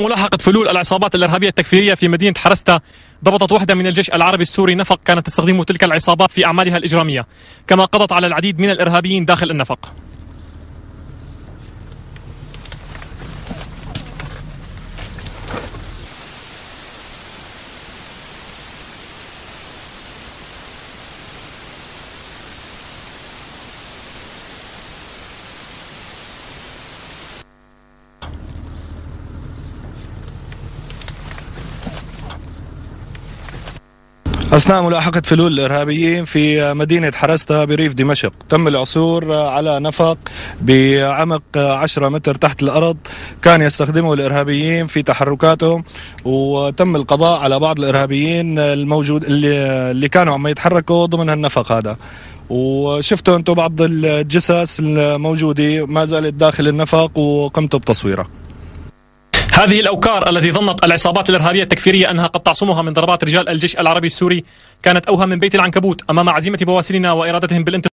ملاحقة فلول العصابات الإرهابية التكفيرية في مدينة حرستا ضبطت وحدة من الجيش العربي السوري نفق كانت تستخدمه تلك العصابات في أعمالها الإجرامية كما قضت على العديد من الإرهابيين داخل النفق. أثناء ملاحقة فلول الإرهابيين في مدينة حرستا بريف دمشق تم العثور على نفق بعمق 10 متر تحت الأرض كان يستخدمه الإرهابيين في تحركاتهم وتم القضاء على بعض الإرهابيين الموجود اللي, اللي كانوا عم يتحركوا ضمن النفق هذا. وشفتوا أنتم بعض الجثث الموجودة ما زالت داخل النفق وقمتوا بتصويرها. هذه الأوكار التي ظنت العصابات الإرهابية التكفيرية أنها قد تعصمها من ضربات رجال الجيش العربي السوري كانت أوهم من بيت العنكبوت أمام عزيمة بواسلنا وإرادتهم بالانتصار